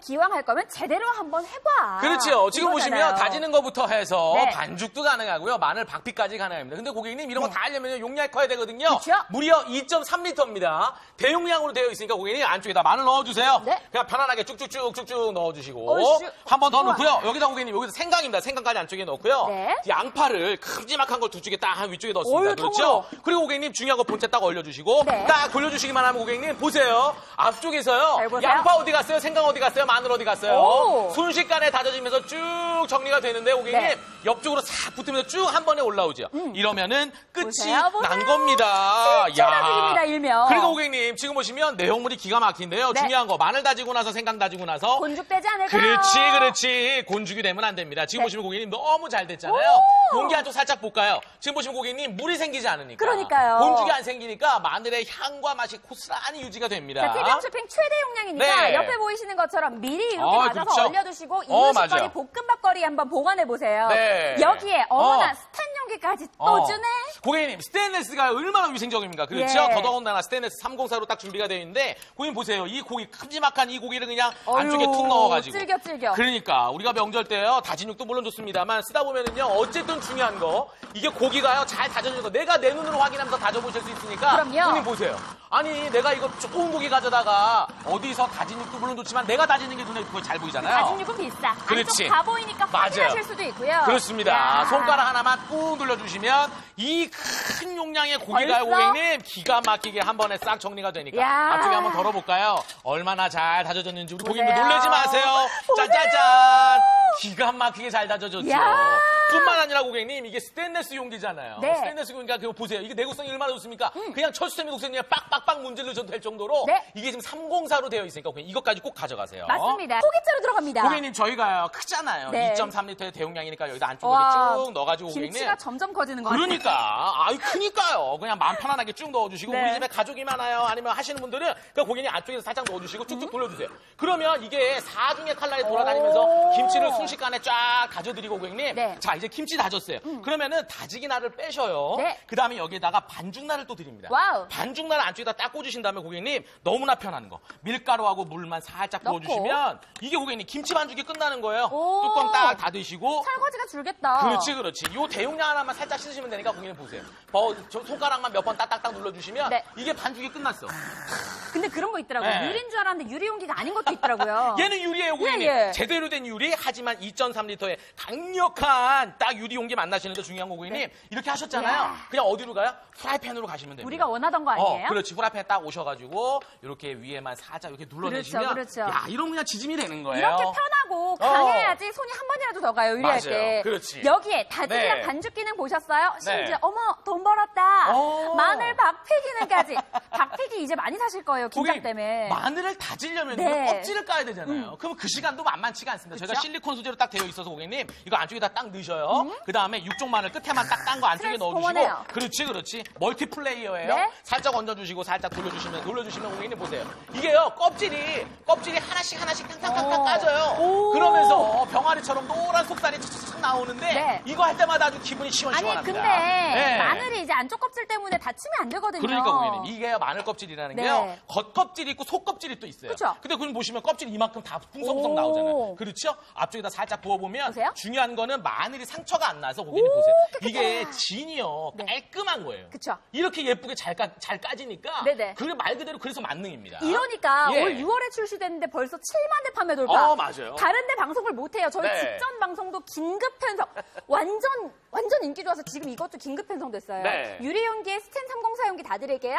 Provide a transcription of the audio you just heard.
기왕 할 거면 제대로 한번 해봐. 그렇죠. 지금 보시면 이거잖아요. 다지는 것부터 해서 네. 반죽도 가능하고요. 마늘 박피까지 가능합니다. 근데 고객님 이런 거 네. 다 하려면 용량이 커야 되거든요. 그렇죠. 무려 2.3리터입니다. 대용량으로 되어 있으니까 고객님 안쪽에다 마늘 넣어주세요. 네. 그냥 편안하게 쭉쭉쭉 쭉쭉 넣어주시고. 한 번 더. 넣고요. 여기다 고객님 여기서 생강입니다. 생강까지 안쪽에 넣고요. 네. 양파를 큼지막한 걸 두 쪽에 딱 위쪽에 넣었습니다. 그렇죠? 그리고 고객님 중요한 거 본체 딱 올려주시고 네. 딱 돌려주시기만 하면 고객님 보세요. 앞쪽에서요. 양파 어디 갔어요? 생강 어디 갔어요? 마늘 어디 갔어요? 오. 순식간에 다져지면서 쭉 정리가 되는데 고객님 네. 옆쪽으로 싹 붙으면서 쭉 한 번에 올라오죠. 이러면은 끝이 보세요, 보세요. 난 겁니다. 실제라들입니다, 일명. 그리고 고객님 지금 보시면 내용물이 기가 막힌데요. 네. 중요한 거 마늘 다지고 나서 생강 다지고 나서 곤죽되지 않을까요? 그렇지, 그렇지. 곤죽이 되면 안 됩니다. 지금 네. 보시면 고객님 너무 잘 됐잖아요. 오! 용기 안쪽 살짝 볼까요? 지금 보시면 고객님 물이 생기지 않으니까. 그러니까요. 곤죽이 안 생기니까 마늘의 향과 맛이 고스란히 유지가 됩니다. 자, 피장 쇼핑 최대 용량이니까 네. 옆에 보이시는 것처럼 미리 이렇게 어, 맞아서. 올려두시고 어, 이유식거리 맞아요. 볶음밥거리 한번 보관해 보세요. 네. 여기에 어머나 어. 스탄 용기까지 또 어. 주네. 고객님, 스테인레스가 얼마나 위생적입니까? 그렇죠? 예. 더더군다나 스테인레스 304로 딱 준비가 되어 있는데, 고객님 보세요. 이 고기, 큼지막한 이 고기를 그냥 안쪽에 어휴, 툭 넣어가지고. 질겨, 질겨. 그러니까, 우리가 명절 때요, 다진 육도 물론 좋습니다만, 쓰다 보면은요, 어쨌든 중요한 거, 이게 고기가요, 잘 다져진 거, 내가 내 눈으로 확인하면서 다져보실 수 있으니까. 그럼요. 고객님 보세요. 아니, 내가 이거 좋은 고기 가져다가, 어디서 다진 육도 물론 좋지만, 내가 다지는 게 눈에 그거 잘 보이잖아요. 다진 육은 비싸. 그렇지. 안쪽 다 보이니까 맞아요. 확인하실 수도 있고요. 그렇습니다. 야. 손가락 하나만 꾹 눌러주시면 이큰 용량의 고기가요, 벌써? 고객님 기가 막히게 한 번에 싹 정리가 되니까 야. 앞쪽에 한번 덜어볼까요? 얼마나 잘 다져졌는지 우리. 고객님들 놀라지 마세요. 보세요. 짜자잔! 기가 막히게 잘 다져졌죠. 야. 뿐만 아니라 고객님 이게 스테인레스 용기잖아요. 네. 음. 스테인레스 용기가 그거 보세요. 이게 내구성이 얼마나 좋습니까? 그냥 철수세미 독세미에 빡빡빡 문질러줘도 될 정도로 네. 이게 지금 304로 되어 있으니까 고객님 이것까지 꼭 가져가세요. 맞습니다. 소기자로 들어갑니다. 고객님 저희가요 크잖아요. 네. 2.3리터의 대용량이니까 여기다 안쪽에 와, 쭉 넣어가지고 고객님. 김치가 점점 커지는 거. 그러니까 아이 크니까요. 그냥 마음 편안하게 쭉 넣어주시고 네. 우리 집에 가족이 많아요. 아니면 하시는 분들은 그 고객님 안쪽에서 살짝 넣어주시고 쭉쭉 돌려주세요. 그러면 이게 사중의 칼날이 돌아다니면서 오. 김치를 순식간에 쫙 다져드리고 고객님. 네. 자 이제 김치 다졌어요. 그러면은 다지기 날을 빼셔요. 네. 그 다음에 여기에다가 반죽날을 또 드립니다. 와우. 반죽날 안쪽에다 딱 꽂으신 다음에 고객님 너무나 편한 거 밀가루하고 물만 살짝 넣고. 부어주시면 이게 고객님 김치 반죽이 끝나는 거예요. 오. 뚜껑 딱 닫으시고 설거지가 줄겠다. 그렇지, 그렇지. 요 대용량 하나만 살짝 씻으시면 되니까 고객님 보세요. 어, 저 손가락만 몇 번 딱딱딱 눌러주시면 네. 이게 반죽이 끝났어. 근데 그런 거 있더라고요. 네. 유리인 줄 알았는데 유리 용기가 아닌 것도 있더라고요. 얘는 유리예요, 고객님. 예, 예. 제대로 된 유리, 하지만 2.3리터의 강력한 딱 유리 용기 만나시는데 중요한 거 고객님. 이렇게 하셨잖아요. 네. 야. 그냥 어디로 가요? 프라이팬으로 가시면 됩니다. 우리가 원하던 거 아니에요? 어, 그렇지. 프라이팬 딱 오셔가지고 이렇게 위에만 살짝 이렇게 눌러내시면 그렇죠, 그렇죠. 야, 이러면 그냥 지짐이 되는 거예요. 이렇게 편하고 강해야지 손이 한 번이라도 더 가요, 요리할 어. 맞아요. 때. 그렇지. 여기에 다지기랑 네. 반죽 기능 보셨어요? 심지어 네. 어머 돈 벌었다. 어. 마늘 박피 기능까지. 박피기 이제 많이 사실 거예요, 김장 고객님, 때문에. 마늘을 다지려면 네. 껍질을 까야 되잖아요. 그럼 그 시간도 만만치가 않습니다. 저희가 그쵸? 실리콘 소재로 딱 되어 있어서 고객님 이거 안쪽에다 딱 넣으셔요. 그 다음에 육종 마늘 끝에만 딱 딴 거 안쪽에 스트레스 넣어주시고 동원해요. 그렇지 그렇지 멀티플레이어예요. 네. 살짝 얹어주시고 살짝 돌려주시면 돌려주시면 고객님 보세요. 이게요 껍질이 껍질이 하나씩 하나씩 탕탕탕탕 오. 까져요. 오. 그러면서 병아리처럼 노란 속살이 촥촥촥 나오는데 네. 이거 할 때마다 아주 기분이 아니 시원시원합니다. 근데 네. 마늘이 이제 안쪽 껍질 때문에 다치면 안 되거든요. 그러니까 고객님 이게 마늘 껍질이라는 네. 게요 겉껍질이 있고 속껍질이 또 있어요. 그쵸? 근데 그건 보시면 껍질 이만큼 다 풍성풍성 오. 나오잖아요. 그렇죠? 앞쪽에다 살짝 부어보면 보세요. 중요한 거는 마늘이 상처가 안 나서 고객님 오, 보세요. 이게 진이요 네. 깔끔한 거예요. 그쵸. 이렇게 예쁘게 잘, 까, 잘 까지니까 네네. 그게 말 그대로 그래서 만능입니다. 이러니까 예. 올 6월에 출시됐는데 벌써 7만 대 판매 돌파. 어, 맞아요. 다른 데 방송을 못 해요. 저희 네. 직전 방송도 긴급 편성. 완전 완전 인기 좋아서 지금 이것도 긴급 편성됐어요. 네. 유리 용기에 스텐 304 용기 다 드릴게요.